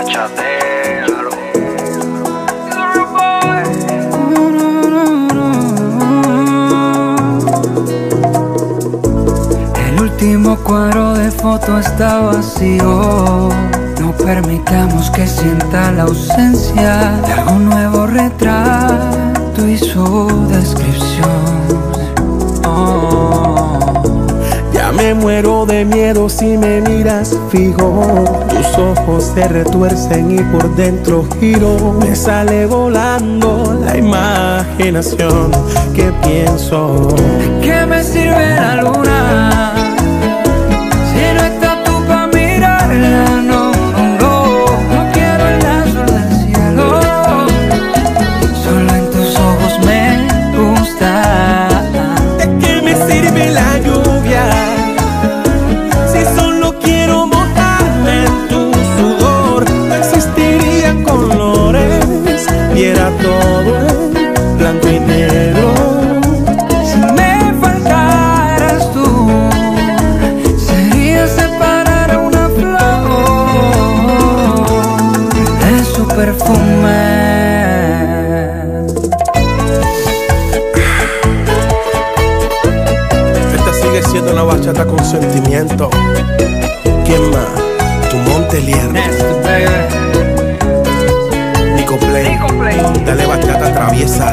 El último cuadro de foto está vacío. No permitamos que sienta la ausencia de algún nuevo retrato y su descripción. Muero de miedo si me miras fijo. Tus ojos se retuercen y por dentro giro. Me sale volando la imaginación que pienso. ¿Qué me sirve perfume. Esta sigue siendo una bachata con sentimiento. ¿Quién más? Tu Montelier. Nico Play. Nico Play. Dale bachata traviesa.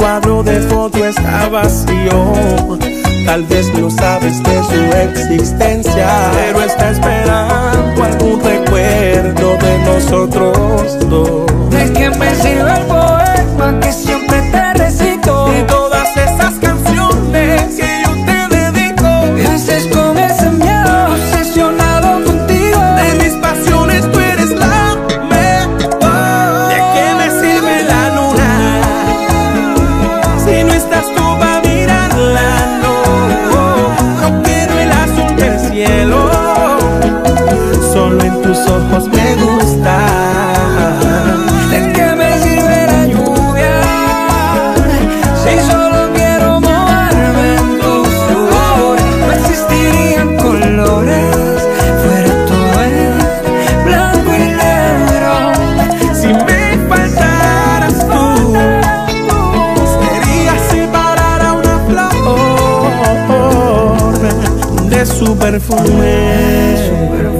Cuadro de foto está vacío. Tal vez no sabes de su existencia, pero está esperando algún recuerdo de nosotros dos. Su perfume.